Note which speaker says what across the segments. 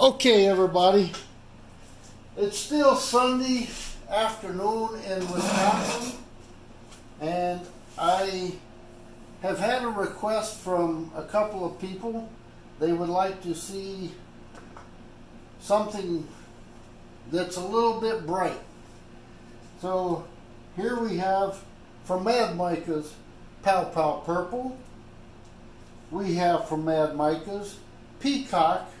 Speaker 1: Okay, everybody. It's still Sunday afternoon in Wisconsin, and I have had a request from a couple of people. They would like to see something that's a little bit bright. So here we have from Mad Micas Pow Pow Purple. We have from Mad Micas Peacock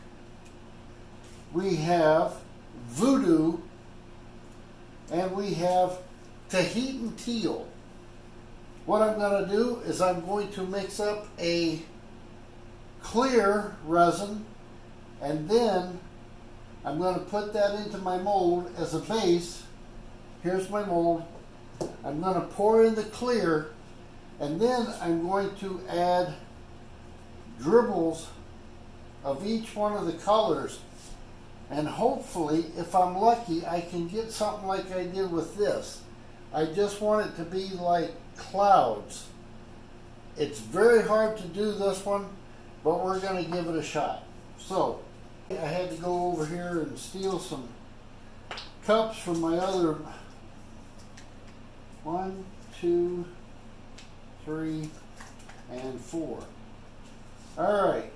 Speaker 1: we have Voodoo, and we have Tahitian Teal. What I'm going to do is I'm going to mix up a clear resin and then I'm going to put that into my mold as a base. Here's my mold. I'm going to pour in the clear and then I'm going to add dribbles of each one of the colors and hopefully, if I'm lucky, I can get something like I did with this. I just want it to be like clouds. It's very hard to do this one, but we're going to give it a shot. So, I had to go over here and steal some cups from my other one, two, three, and four. All right.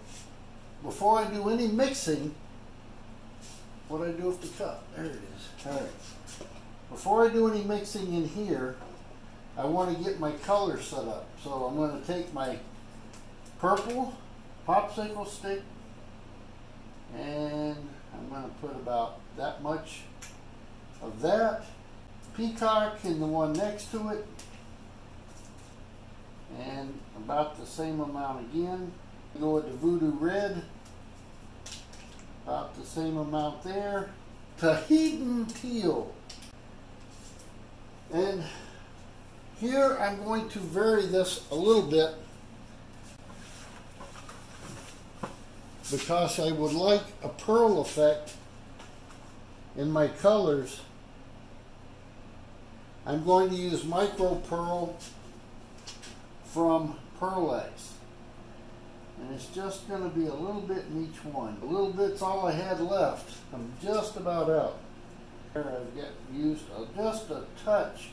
Speaker 1: Before I do any mixing, what I do with the cup. There it is. All right. Before I do any mixing in here, I want to get my color set up. So I'm going to take my purple popsicle stick and I'm going to put about that much of that. Peacock and the one next to it and about the same amount again. Go with the Voodoo Red about the same amount there. Tahitian teal. And here I'm going to vary this a little bit because I would like a pearl effect in my colors. I'm going to use micro pearl from Pearl Ex. And it's just going to be a little bit in each one. A little bit's all I had left. I'm just about out. Here I've got used uh, just a touch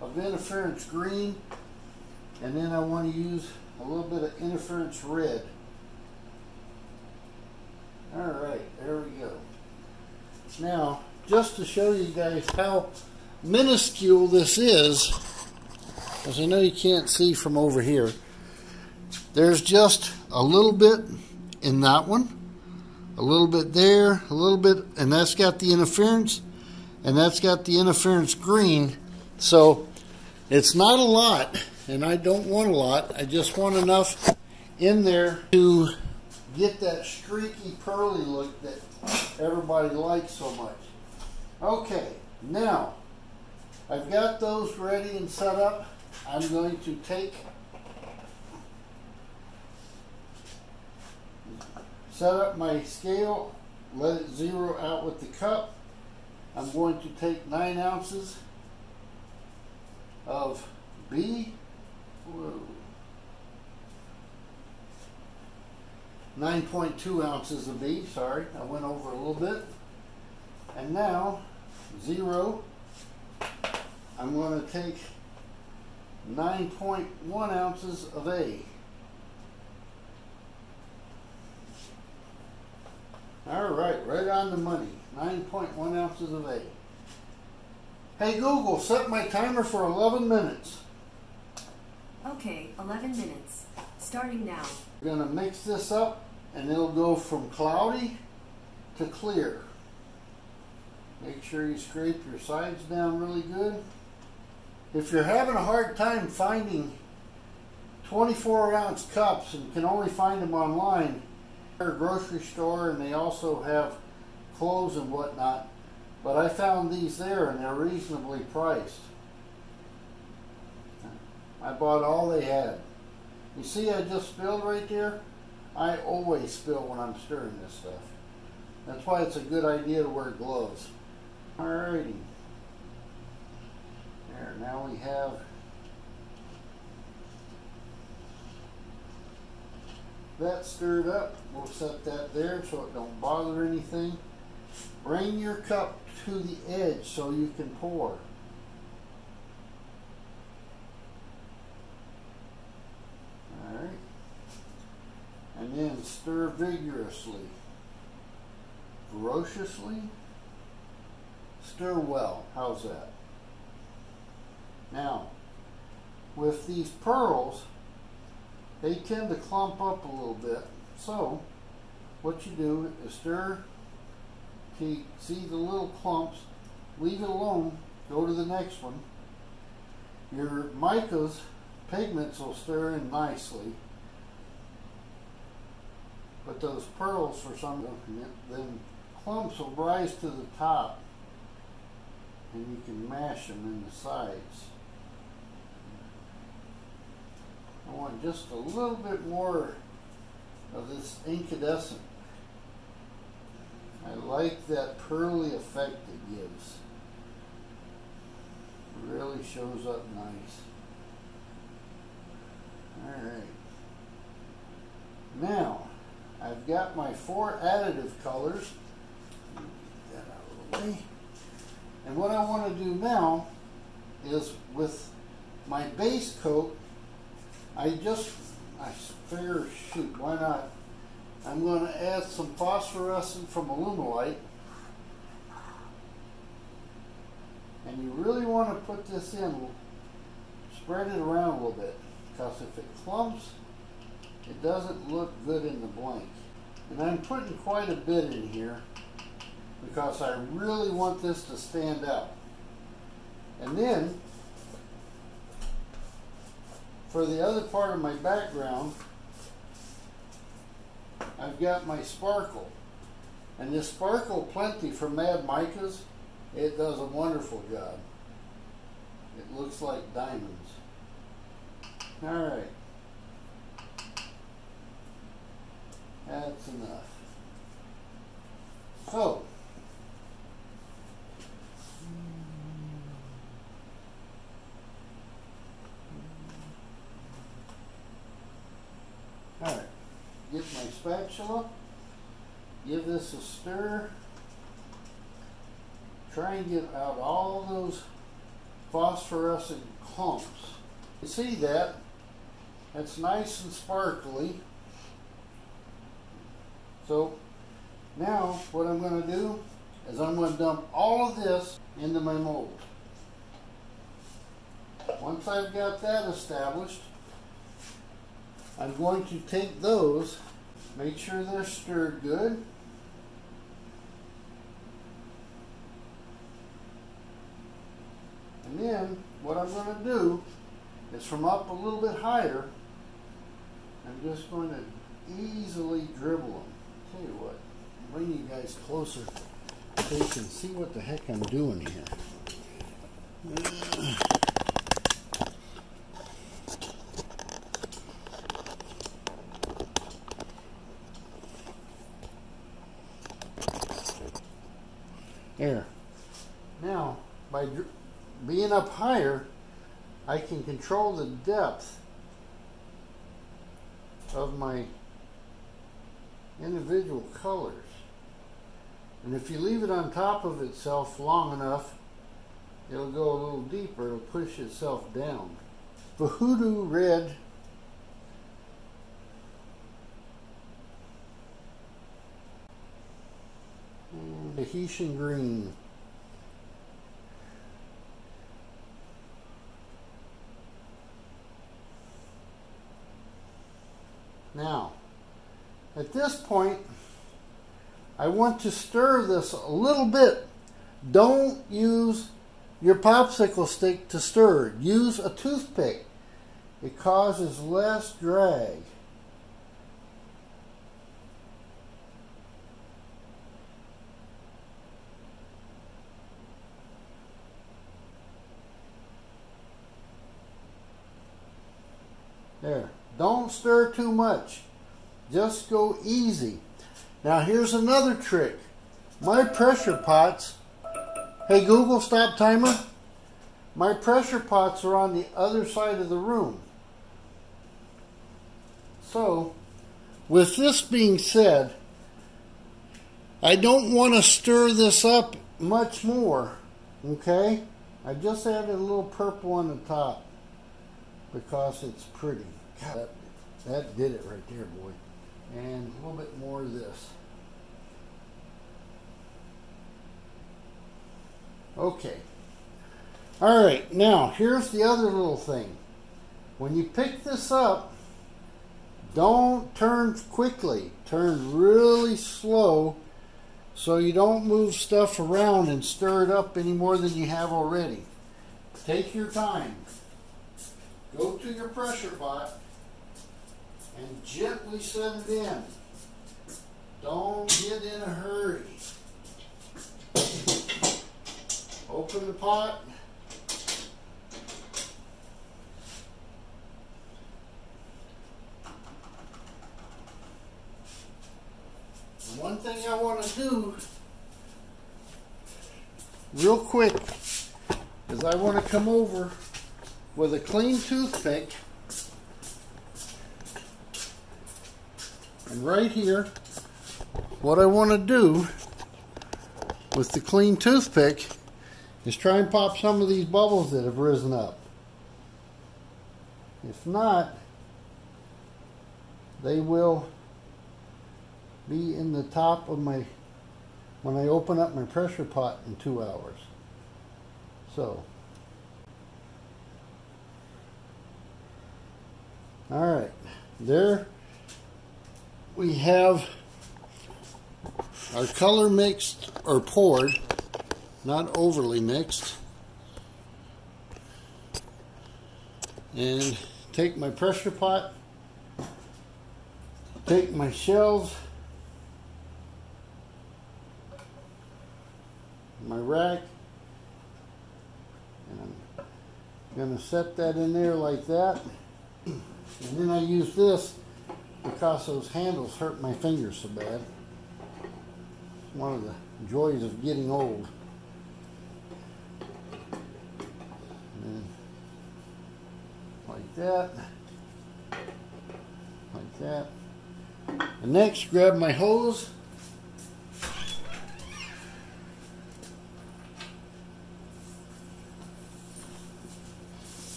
Speaker 1: of interference green. And then I want to use a little bit of interference red. Alright, there we go. Now, just to show you guys how minuscule this is, as I know you can't see from over here, there's just a little bit in that one, a little bit there, a little bit, and that's got the interference, and that's got the interference green. So it's not a lot, and I don't want a lot. I just want enough in there to get that streaky pearly look that everybody likes so much. Okay, now I've got those ready and set up. I'm going to take set up my scale, let it zero out with the cup. I'm going to take 9 ounces of B. 9.2 ounces of B, sorry, I went over a little bit. And now, zero, I'm going to take 9.1 ounces of A. All right, right on the money. 9.1 ounces of A. Hey Google, set my timer for 11 minutes.
Speaker 2: Okay, 11 minutes. Starting now.
Speaker 1: We're going to mix this up and it'll go from cloudy to clear. Make sure you scrape your sides down really good. If you're having a hard time finding 24 ounce cups and can only find them online, grocery store and they also have clothes and whatnot. But I found these there and they're reasonably priced. I bought all they had. You see I just spilled right there? I always spill when I'm stirring this stuff. That's why it's a good idea to wear gloves. Alrighty. There, now we have that stirred up, we'll set that there so it don't bother anything. Bring your cup to the edge so you can pour. Alright. And then stir vigorously. Ferociously. Stir well. How's that? Now, with these pearls, they tend to clump up a little bit. So, what you do is stir see the little clumps, leave it alone, go to the next one. Your mica's pigments will stir in nicely. But those pearls, for some then clumps will rise to the top and you can mash them in the sides. Just a little bit more of this incandescent. I like that pearly effect it gives. It really shows up nice. Alright. Now, I've got my four additive colors. Get that out of the way. And what I want to do now is with my base coat, I just, I figure, shoot, why not? I'm going to add some phosphorescent from Alumilite. And you really want to put this in, spread it around a little bit. Because if it clumps, it doesn't look good in the blank. And I'm putting quite a bit in here because I really want this to stand out. And then, for the other part of my background, I've got my sparkle. And this Sparkle Plenty from Mad Micas, it does a wonderful job. It looks like diamonds. Alright. That's enough. So, Alright, get my spatula, give this a stir, try and get out all those phosphorescent clumps. You see that? That's nice and sparkly. So now what I'm going to do is I'm going to dump all of this into my mold. Once I've got that established, I'm going to take those, make sure they're stirred good. And then what I'm going to do is from up a little bit higher, I'm just going to easily dribble them. Tell you what, bring you guys closer so you can see what the heck I'm doing here. There. Now, by up higher, I can control the depth of my individual colors. And if you leave it on top of itself long enough, it'll go a little deeper, it'll push itself down. The Hoodoo Red Tahitian Green Now, at this point, I want to stir this a little bit. Don't use your popsicle stick to stir. Use a toothpick. It causes less drag. There. Don't stir too much. Just go easy. Now here's another trick. My pressure pots, hey Google, stop timer. My pressure pots are on the other side of the room. So, with this being said, I don't want to stir this up much more, okay? I just added a little purple on the top because it's pretty. That, that did it right there, boy. And a little bit more of this. Okay. All right, now here's the other little thing. When you pick this up, don't turn quickly. Turn really slow so you don't move stuff around and stir it up any more than you have already. Take your time. Go to your pressure pot and gently set it in. Don't get in a hurry. Open the pot. one thing I want to do real quick is I want to come over with a clean toothpick right here what I want to do with the clean toothpick is try and pop some of these bubbles that have risen up. If not, they will be in the top of my, when I open up my pressure pot in two hours. So, all right, there we have our color mixed or poured, not overly mixed. And take my pressure pot, take my shells, my rack. And I'm going to set that in there like that. And then I use this because those handles hurt my fingers so bad. One of the joys of getting old. Like that. Like that. And next, grab my hose.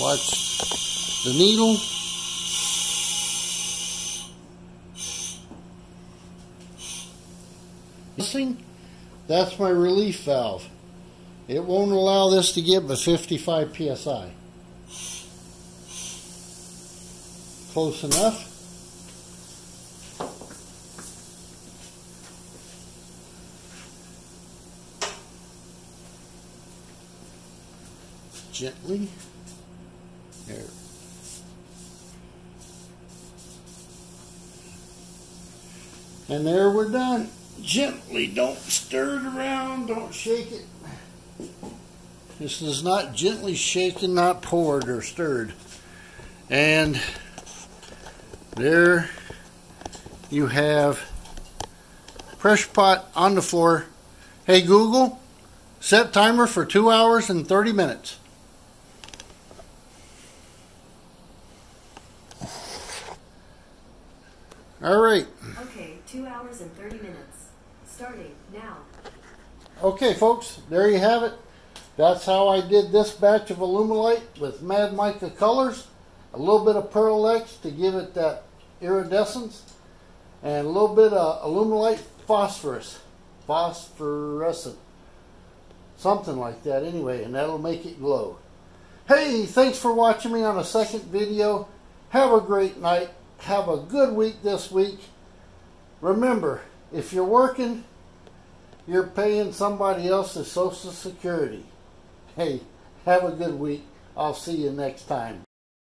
Speaker 1: Watch the needle. Missing? That's my relief valve. It won't allow this to get a 55 psi. Close enough. Gently. There. And there we're done. Gently, don't stir it around, don't shake it. This is not gently shaken, not poured or stirred. And there you have pressure pot on the floor. Hey Google, set timer for two hours and 30 minutes. All right.
Speaker 2: Okay, two hours and 30 minutes. Starting now.
Speaker 1: Okay, folks, there you have it. That's how I did this batch of Alumilite with Mad Mica colors. A little bit of Pearl Ex to give it that iridescence. And a little bit of Alumilite phosphorus. Phosphorescent. Something like that anyway, and that'll make it glow. Hey, thanks for watching me on a second video. Have a great night have a good week this week. Remember, if you're working, you're paying somebody else's Social Security. Hey, have a good week. I'll see you next time.